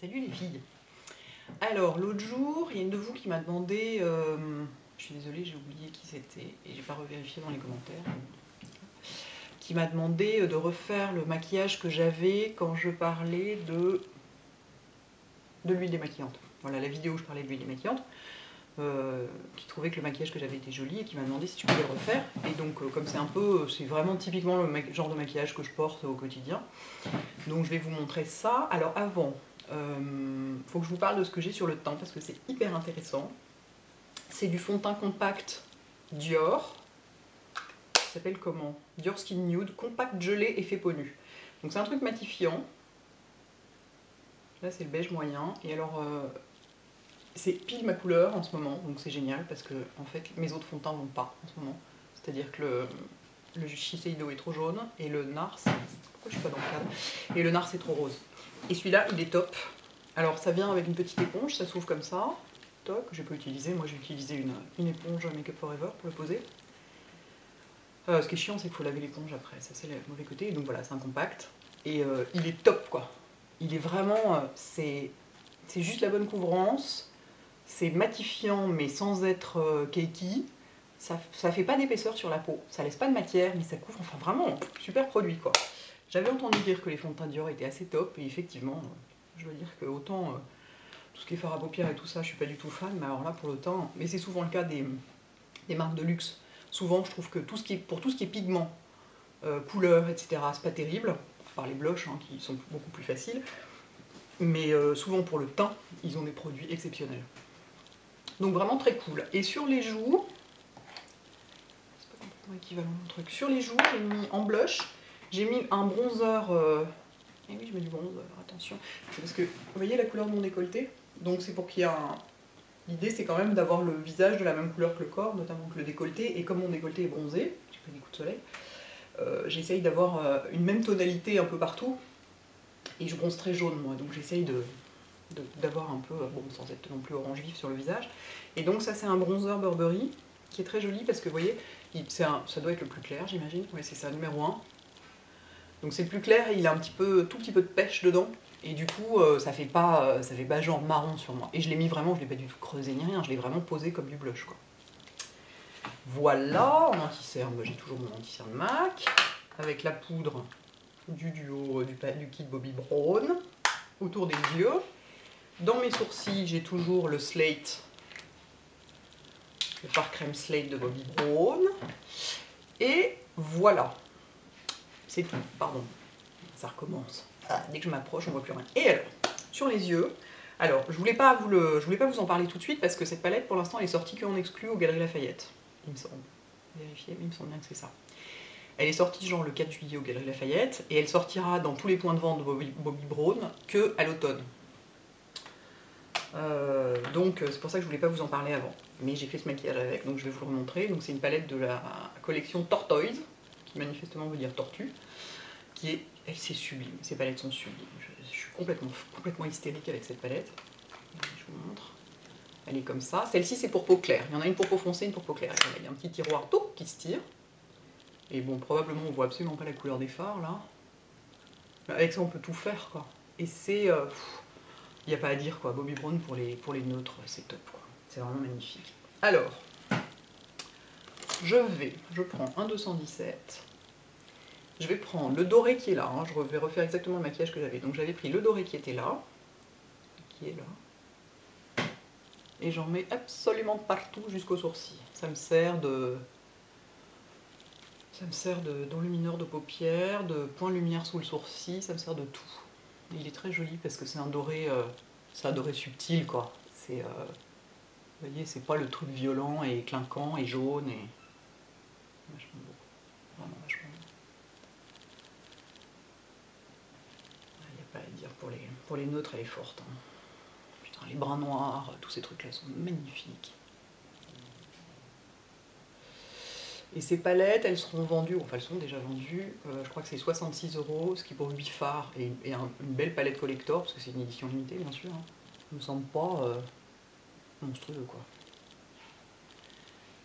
Salut les filles Alors, l'autre jour, il y a une de vous qui m'a demandé... euh, je suis désolée, j'ai oublié qui c'était et j'ai pas revérifié dans les commentaires. Qui m'a demandé de refaire le maquillage que j'avais quand je parlais de, de l'huile démaquillante. Voilà, la vidéo où je parlais de l'huile démaquillante. euh, qui trouvait que le maquillage que j'avais était joli et qui m'a demandé si tu pouvais le refaire. Et donc, euh, comme c'est un peu, c'est vraiment typiquement le genre de maquillage que je porte au quotidien. Donc, je vais vous montrer ça. Alors, avant, faut que je vous parle de ce que j'ai sur le teint parce que c'est hyper intéressant. C'est du fond de teint compact Dior. Ça s'appelle comment? Dior Skin Nude, compact gelé effet peau. Donc, c'est un truc matifiant. Là, c'est le beige moyen. Et alors, euh, c'est pile ma couleur en ce moment, donc c'est génial parce que en fait mes autres fonds de teint vont pas en ce moment. C'est-à-dire que le, le Shiseido est trop jaune et le Nars, pourquoi je suis pas dans le cadre Et le Nars est trop rose. Et celui-là il est top. Alors ça vient avec une petite éponge, ça s'ouvre comme ça. Toc, je peux utiliser. Moi j'ai utilisé une, une éponge Make Up Forever pour le poser. Euh, ce qui est chiant c'est qu'il faut laver l'éponge après, ça c'est le mauvais côté. Donc voilà, c'est un compact. Et euh, il est top quoi. Il est vraiment, euh, c'est juste la bonne couvrance. C'est matifiant mais sans être cakey. Ça, ça fait pas d'épaisseur sur la peau. Ça laisse pas de matière mais ça couvre. Enfin vraiment, super produit quoi. J'avais entendu dire que les fonds de teint Dior étaient assez top et effectivement, euh, je dois dire que autant euh, tout ce qui est fard à paupières et tout ça, je suis pas du tout fan. Mais alors là pour le teint, mais c'est souvent le cas des, marques de luxe. Souvent je trouve que pour tout ce qui est pigment, euh, couleur, etc. c'est pas terrible. À part les blushs hein, qui sont beaucoup plus faciles. Mais euh, souvent pour le teint, ils ont des produits exceptionnels. Donc vraiment très cool. Et sur les joues, équivalent truc. Sur les joues, j'ai mis en blush, j'ai mis un bronzer. euh, Eh oui, je mets du bronzer, attention. C'est parce que vous voyez la couleur de mon décolleté? Donc c'est pour qu'il y ait un. L'idée c'est quand même d'avoir le visage de la même couleur que le corps, notamment que le décolleté. Et comme mon décolleté est bronzé, j'ai pris des coups de soleil, euh, j'essaye d'avoir euh, une même tonalité un peu partout. Et je bronze très jaune moi, donc j'essaye d'avoir un peu, euh, bon sans être non plus orange vif sur le visage. Et donc ça c'est un bronzer Burberry qui est très joli parce que vous voyez, ça doit être le plus clair j'imagine, ouais c'est ça, numéro 1. Donc c'est le plus clair il a un petit peu, tout petit peu de pêche dedans. Et du coup euh, ça fait pas euh, ça fait pas genre marron sur moi. Et je l'ai mis vraiment, je l'ai pas du tout creusé ni rien, je l'ai vraiment posé comme du blush quoi. Voilà, en anti-cerne, j'ai toujours mon anti-cerne MAC, avec la poudre du duo, euh, du kit Bobby Brown, autour des yeux. Dans mes sourcils, j'ai toujours le Slate, le fard crème Slate de Bobby Brown. Et voilà. C'est tout, pardon. Ça recommence. Ah, dès que je m'approche, on voit plus rien. Et alors, sur les yeux, alors je voulais pas vous voulais pas vous en parler tout de suite parce que cette palette, pour l'instant, elle est sortie qu'en exclu aux Galeries Lafayette. Il me semble. Vérifier, il me semble bien que c'est ça. Elle est sortie genre le 4 juillet aux Galeries Lafayette et elle sortira dans tous les points de vente de Bobby, Bobby Brown que à l'automne. Euh, donc euh, c'est pour ça que je voulais pas vous en parler avant. Mais j'ai fait ce maquillage avec, donc je vais vous le remontrer. Donc c'est une palette de la collection Tortoise, qui manifestement veut dire tortue, qui est, elle c'est sublime. Ces palettes sont sublimes. Je, suis complètement, complètement hystérique avec cette palette. Je vous montre. Elle est comme ça. Celle-ci c'est pour peau claire. Il y en a une pour peau foncée, une pour peau claire. Il y a un petit tiroir tout qui se tire. Et bon, probablement on voit absolument pas la couleur des phares là. Avec ça on peut tout faire quoi. Et c'est. euh, il n'y a pas à dire quoi. Bobby Brown pour les, pour les neutres, c'est top quoi. C'est vraiment magnifique. Alors, je vais, je prends un 217. Je vais prendre le doré qui est là. hein. Je vais refaire exactement le maquillage que j'avais. Donc j'avais pris le doré qui était là, qui est là. Et j'en mets absolument partout jusqu'au sourcil. Ça me sert de, ça me sert de- d'enlumineur de paupières, de point lumière sous le sourcil, ça me sert de tout. Il est très joli parce que c'est un doré, euh, c'est un doré subtil quoi. C'est, euh, vous voyez, c'est pas le truc violent et clinquant et jaune et vachement vraiment vachement beau. Il n'y a pas à dire pour les, pour les neutres, elle est forte. hein. Putain, les brins noirs, tous ces trucs là sont magnifiques. Et ces palettes, elles seront vendues, enfin elles sont déjà vendues, euh, je crois que c'est 66 euros, ce qui pour 8 phares et, et un- une belle palette collector, parce que c'est une édition limitée bien sûr, hein. ne me semble pas euh, monstrueux quoi.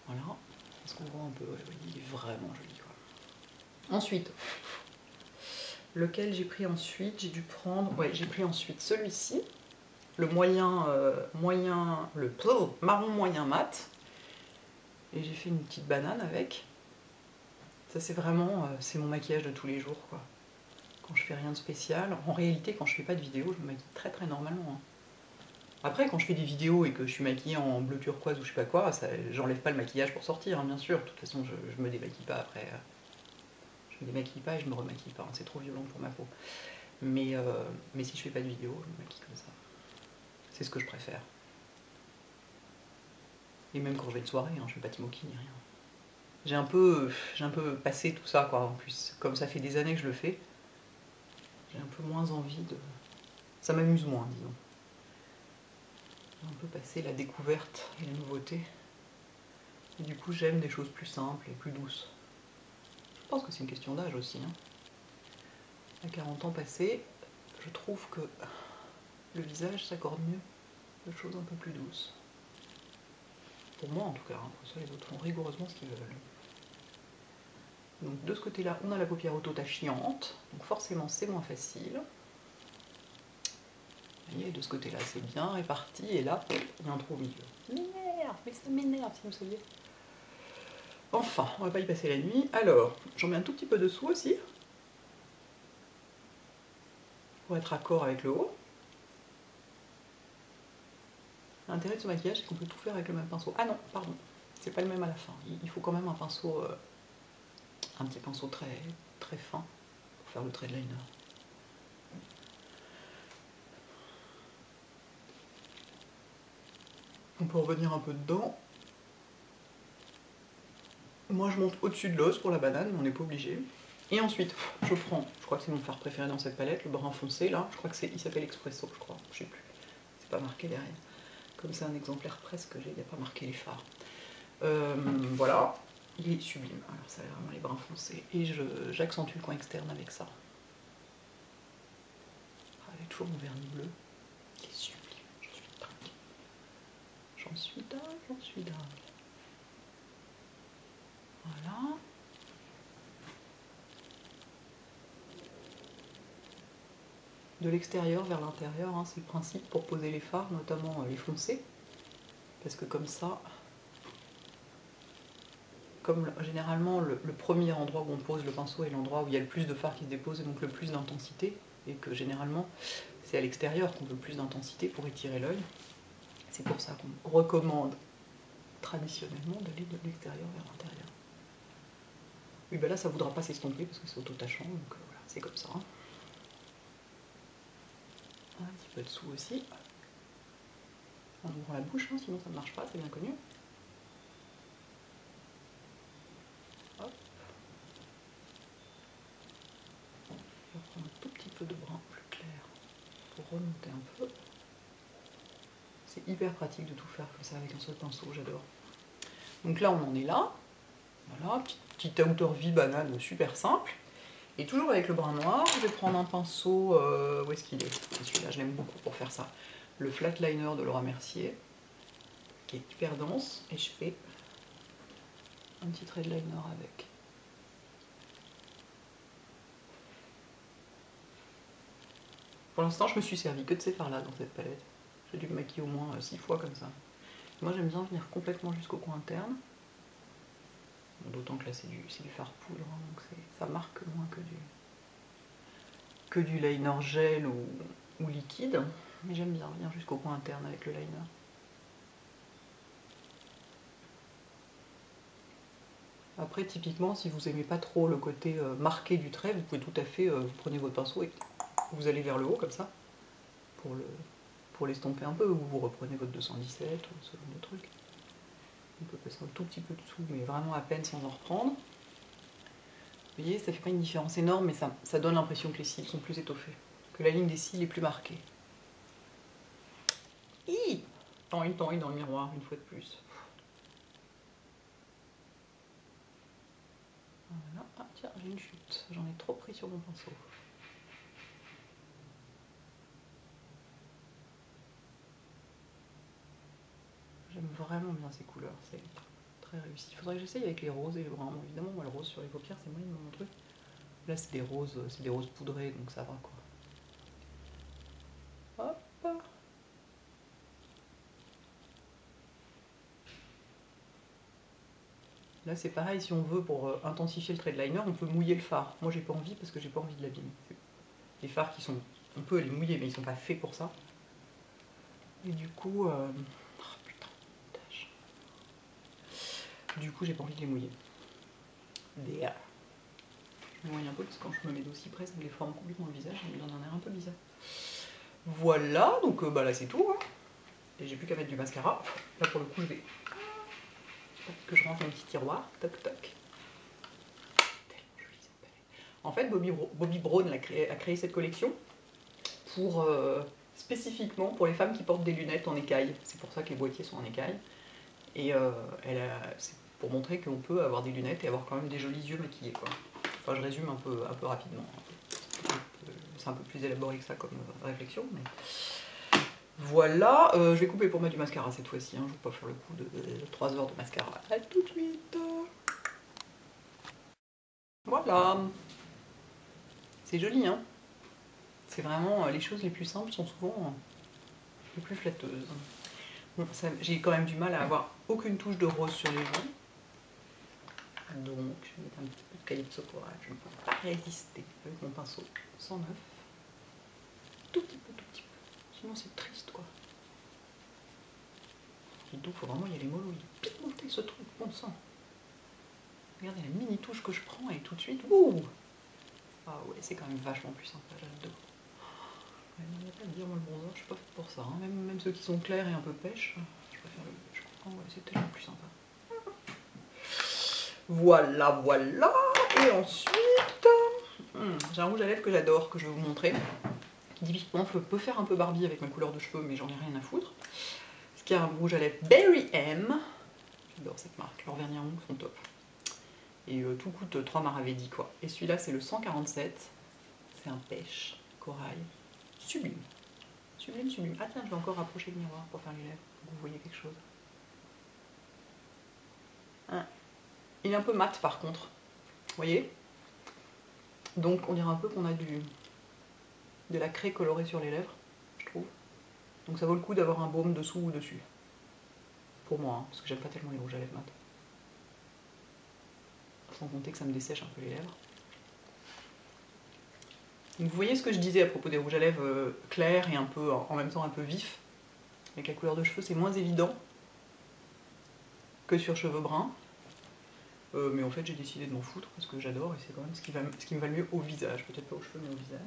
Voilà, est-ce qu'on voit un peu? Ouais, Il est vraiment joli quoi. Ensuite, lequel j'ai pris ensuite? J'ai dû prendre, ouais j'ai pris ensuite celui-ci, le moyen, euh, moyen, le marron moyen mat. Et j'ai fait une petite banane avec. Ça c'est vraiment, euh, c'est mon maquillage de tous les jours quoi. Quand je fais rien de spécial. En réalité, quand je fais pas de vidéo, je me maquille très très normalement. Hein. Après, quand je fais des vidéos et que je suis maquillée en bleu turquoise ou je sais pas quoi, j'enlève pas le maquillage pour sortir, hein, bien sûr. De toute façon, je, je me démaquille pas après. Euh, je me démaquille pas et je me remaquille pas. Hein. C'est trop violent pour ma peau. Mais, euh, mais si je fais pas de vidéo, je me maquille comme ça. C'est ce que je préfère. Et même quand je vais de soirée, hein, je fais pas smoking ni rien. J'ai un peu, un peu passé tout ça quoi. En plus, comme ça fait des années que je le fais, j'ai un peu moins envie de. Ça m'amuse moins, disons. J'ai un peu passé la découverte et la nouveauté. Et du coup, j'aime des choses plus simples et plus douces. Je pense que c'est une question d'âge aussi. Hein. À 40 ans passés, je trouve que le visage s'accorde mieux de choses un peu plus douces. Pour moi en tout cas, hein. pour ça les autres font rigoureusement ce qu'ils veulent. Donc de ce côté-là, on a la paupière auto-tachillante, donc forcément c'est moins facile. Et de ce côté-là, c'est bien réparti, et là, il y a un trou au milieu. M'énerve, mais ça m'énerve si vous saviez. Enfin, on va pas y passer la nuit. Alors, j'en mets un tout petit peu dessous aussi, pour être accord avec le haut. L'intérêt de ce maquillage, c'est qu'on peut tout faire avec le même pinceau. Ah non, pardon, c'est pas le même à la fin. Il faut quand même un pinceau, euh, un petit pinceau très, très fin pour faire le trait de liner. On peut revenir un peu dedans. Moi, je monte au-dessus de l'os pour la banane, mais on n'est pas obligé. Et ensuite, je prends, je crois que c'est mon fard préféré dans cette palette, le brun foncé là. Je crois que c'est, il s'appelle Expresso, je crois. Je sais plus. C'est pas marqué derrière. Comme c'est un exemplaire presque que j'ai, il pas marqué les fards. Euh, voilà, il est sublime. Alors ça a vraiment les bruns foncés. Et j'accentue le coin externe avec ça. Avec toujours mon vernis bleu, qui est sublime. J'en suis dingue. J'en suis dingue, j'en suis dingue. Voilà. De l'extérieur vers l'intérieur, hein, c'est le principe pour poser les fards, notamment euh, les foncés, parce que comme ça, comme généralement le, premier endroit où on pose le pinceau est l'endroit où il y a le plus de fards qui se déposent et donc le plus d'intensité, et que généralement c'est à l'extérieur qu'on veut plus d'intensité pour étirer l'œil. C'est pour ça qu'on recommande traditionnellement d'aller de l'extérieur vers l'intérieur. Oui, ben là ça ne voudra pas s'estomper parce que c'est auto-tachant, donc euh, voilà, c'est comme ça. Hein un petit peu dessous aussi. On ouvre la bouche, hein, sinon ça ne marche pas, c'est bien connu. Hop. Je reprends un tout petit peu de brun plus clair pour remonter un peu. C'est hyper pratique de tout faire comme ça avec un seul pinceau, j'adore. Donc là, on en est là. Voilà, petite, petite outer vie banane super simple. Et toujours avec le brun noir, je vais prendre un pinceau, euh, où est-ce qu'il est, Celui-là, je l'aime beaucoup pour faire ça. Le flatliner de Laura Mercier, qui est hyper dense, et je fais un petit trait de liner avec. Pour l'instant, je me suis servi que de ces fards-là dans cette palette. J'ai dû me maquiller au moins 6 fois comme ça. Moi, j'aime bien venir complètement jusqu'au coin interne. D'autant que là c'est du, du fard poudre, hein, donc ça marque moins que du, que du liner gel ou, liquide. Mais j'aime bien venir jusqu'au coin interne avec le liner. Après, typiquement, si vous aimez pas trop le côté euh, marqué du trait, vous pouvez tout à fait, euh, vous prenez votre pinceau et vous allez vers le haut comme ça, pour le pour l'estomper un peu, ou vous reprenez votre 217 ou ce genre truc. On peut passer un tout petit peu dessous, mais vraiment à peine sans en reprendre. Vous voyez, ça fait pas une différence énorme, mais ça, ça donne l'impression que les cils sont plus étoffés, que la ligne des cils est plus marquée. Hi Tant une, tant une dans le miroir, une fois de plus. Voilà. Ah tiens, j'ai une chute. J'en ai trop pris sur mon pinceau. vraiment bien ces couleurs, c'est très réussi. Il faudrait que j'essaye avec les roses et les bruns. évidemment, moi le rose sur les paupières, c'est moyen de mon truc. Là, c'est des roses, c'est des roses poudrées, donc ça va quoi. Hop. Là, c'est pareil, si on veut pour euh, intensifier le trait de liner, on peut mouiller le phare. Moi, j'ai pas envie parce que j'ai pas envie de l'abîmer. Les phares qui sont, on peut les mouiller, mais ils sont pas faits pour ça. Et du coup. Euh, Du coup, j'ai pas envie de les mouiller. Des... Je me mouille un peu parce que quand je me mets d'aussi près, ça me les forme complètement le visage, ça me donne un air un peu bizarre. Voilà, donc euh, bah là c'est tout. hein. Et j'ai plus qu'à mettre du mascara. Là pour le coup, je vais. Que je rentre dans mon petit tiroir. Toc toc. En fait, Bobby, Bro- Bobby Brown a créé, a créé cette collection pour euh, spécifiquement pour les femmes qui portent des lunettes en écaille. C'est pour ça que les boîtiers sont en écaille. Et euh, elle a- pour montrer qu'on peut avoir des lunettes et avoir quand même des jolis yeux maquillés. Quoi. Enfin, je résume un peu, un peu rapidement. C'est un peu plus élaboré que ça comme euh, réflexion. Voilà, euh, je vais couper pour mettre du mascara cette fois-ci. hein. Je ne vais pas faire le coup de, 3 heures de mascara. À tout de suite. Voilà. C'est joli, hein C'est vraiment... euh, Les choses les plus simples sont souvent euh, les plus flatteuses. Bon, j'ai quand même du mal à avoir aucune touche de rose sur les joues. Je vais mettre un petit peu de calypso ne peux pas résister avec mon pinceau 109. Tout petit peu, tout petit peu. Sinon, c'est triste, quoi. Et donc, faut vraiment y aller mollo. Il est pigmenté, ce truc, bon sang. Regardez la mini touche que je prends et tout de suite, ouh Ah ouais, c'est quand même vachement plus sympa, j'adore. Va pas dire, moi, le bronzer, je suis pas faite pour ça. hein. Même, même ceux qui sont clairs et un peu pêche, je préfère le je comprends, ouais, c'est tellement plus sympa. Voilà, voilà. Et ensuite, hmm, j'ai un rouge à lèvres que j'adore, que je vais vous montrer. Typiquement peut peut faire un peu Barbie avec ma couleur de cheveux, mais j'en ai rien à foutre. Ce qui est un rouge à lèvres Berry M. J'adore cette marque, leurs vernis à ongles sont top. Et euh, tout coûte 3 maravédis quoi. Et celui-là c'est le 147. C'est un pêche, corail. Sublime. Sublime, sublime. Ah tiens, je vais encore rapprocher le miroir pour faire les lèvres, pour que vous voyez quelque chose. Hein. Il est un peu mat par contre. Vous voyez Donc on dirait un peu qu'on a du de la craie colorée sur les lèvres, je trouve. Donc ça vaut le coup d'avoir un baume dessous ou dessus. Pour moi, hein, parce que j'aime pas tellement les rouges à lèvres mat. Sans compter que ça me dessèche un peu les lèvres. Vous voyez ce que je disais à propos des rouges à lèvres euh, clairs et un peu en même temps un peu vifs? Avec la couleur de cheveux, c'est moins évident que sur cheveux bruns. Euh, mais en fait, j'ai décidé de m'en foutre parce que j'adore et c'est quand même ce qui, va, ce qui me va le mieux au visage. Peut-être pas aux cheveux, mais au visage.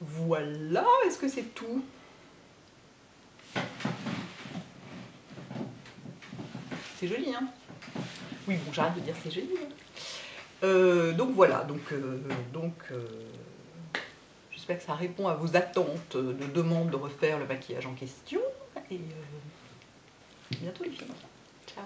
Voilà, est-ce que c'est tout? C'est joli, hein? Oui, bon, j'arrête de dire c'est joli. hein. Euh, donc voilà, donc, euh, donc j'espère que ça répond à vos attentes de demande de refaire le maquillage en question. Et bientôt les filles. Ciao